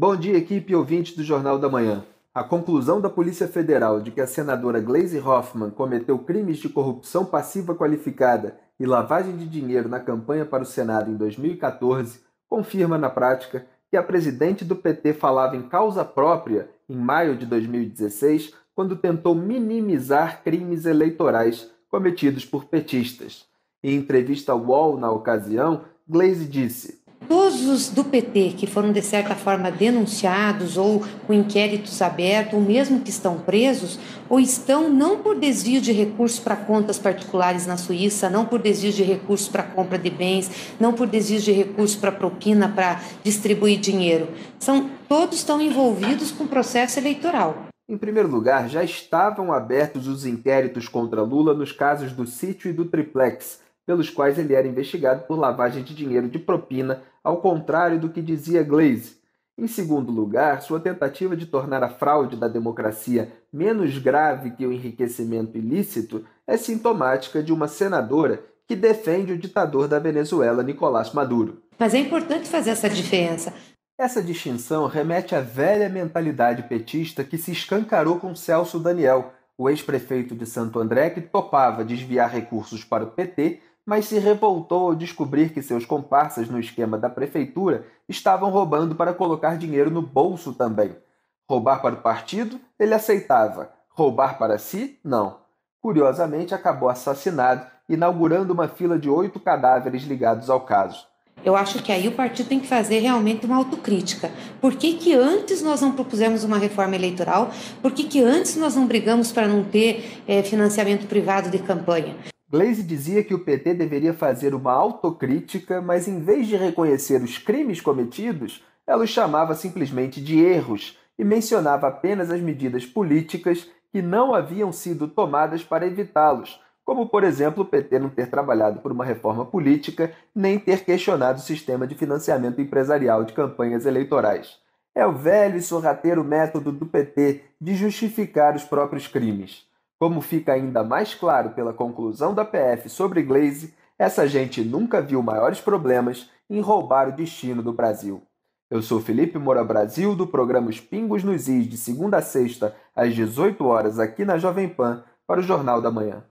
Bom dia, equipe ouvinte do Jornal da Manhã. A conclusão da Polícia Federal de que a senadora Glaise Hoffmann cometeu crimes de corrupção passiva qualificada e lavagem de dinheiro na campanha para o Senado em 2014 confirma na prática que a presidente do PT falava em causa própria em maio de 2016, quando tentou minimizar crimes eleitorais cometidos por petistas. Em entrevista ao UOL na ocasião, Glaze disse: Todos os do PT que foram, de certa forma, denunciados ou com inquéritos abertos, ou mesmo que estão presos, ou estão não por desvio de recursos para contas particulares na Suíça, não por desvio de recursos para compra de bens, não por desvio de recursos para propina, para distribuir dinheiro. São, todos estão envolvidos com o processo eleitoral. Em primeiro lugar, já estavam abertos os inquéritos contra Lula nos casos do sítio e do triplex, pelos quais ele era investigado por lavagem de dinheiro de propina, ao contrário do que dizia Glaze. Em segundo lugar, sua tentativa de tornar a fraude da democracia menos grave que o enriquecimento ilícito é sintomática de uma senadora que defende o ditador da Venezuela, Nicolás Maduro. Mas é importante fazer essa diferença. Essa distinção remete à velha mentalidade petista que se escancarou com Celso Daniel, o ex-prefeito de Santo André que topava desviar recursos para o PT mas se revoltou ao descobrir que seus comparsas no esquema da prefeitura estavam roubando para colocar dinheiro no bolso também. Roubar para o partido, ele aceitava. Roubar para si, não. Curiosamente, acabou assassinado, inaugurando uma fila de oito cadáveres ligados ao caso. Eu acho que aí o partido tem que fazer realmente uma autocrítica. Por que, que antes nós não propusemos uma reforma eleitoral? Por que, que antes nós não brigamos para não ter é, financiamento privado de campanha? Glaze dizia que o PT deveria fazer uma autocrítica, mas em vez de reconhecer os crimes cometidos, ela os chamava simplesmente de erros e mencionava apenas as medidas políticas que não haviam sido tomadas para evitá-los, como, por exemplo, o PT não ter trabalhado por uma reforma política nem ter questionado o sistema de financiamento empresarial de campanhas eleitorais. É o velho e sorrateiro método do PT de justificar os próprios crimes. Como fica ainda mais claro pela conclusão da PF sobre Glaze, essa gente nunca viu maiores problemas em roubar o destino do Brasil. Eu sou Felipe Moura Brasil, do programa Os Pingos nos Is, de segunda a sexta, às 18 horas, aqui na Jovem Pan, para o Jornal da Manhã.